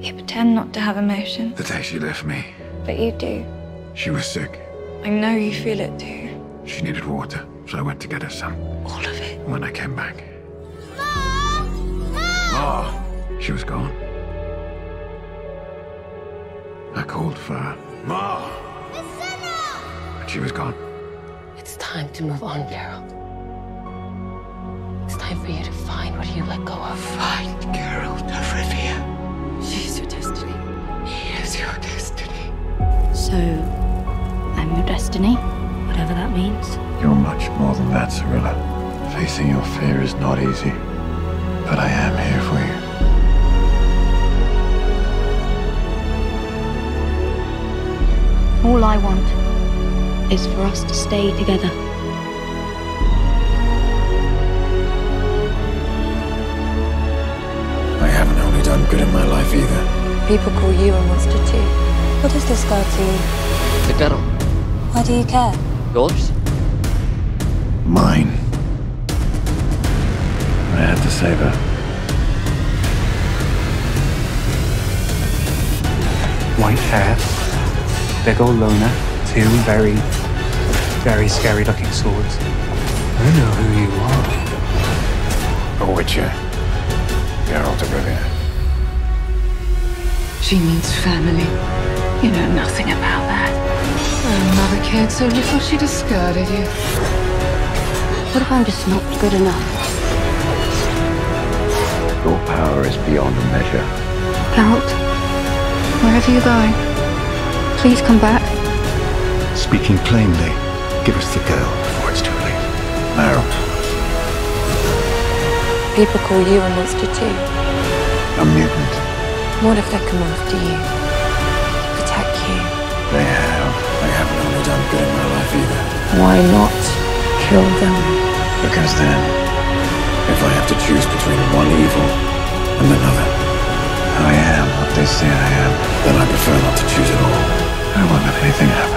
You pretend not to have emotion, The day she left me, but you do. she was sick. I know you feel it too. She needed water, so I went to get her some. All of it. When I came back, Ma! She was gone. I called for her. Ma! But she was gone. It's time to move on, Carol. It's time for you to find what you let go of. Find Geralt of Rivia. She's your destiny. He is your destiny. So, I'm your destiny, whatever that means. You're much more than that, Cirilla. Facing your fear is not easy. But I am here for you. All I want is for us to stay together. People call you a monster too. What is this girl to you? The girl. Why do you care? Yours? Mine. I had to save her. white hair, big old loner, two very, very scary looking swords. I know who you are. A witcher. Geralt of Rivia. She means family. You know nothing about that. Her mother cared so little she discarded you. What if I'm just not good enough? Your power is beyond measure. Geralt, wherever you're going, please come back. Speaking plainly, give us the girl before it's too late. Meryl, People call you a monster too. a mutant. What if they come after you? To protect you? They have. I haven't only done good in my life either. Why not kill them? Because then, if I have to choose between one evil and another, I am what they say I am, then I prefer not to choose at all. I won't let anything happen.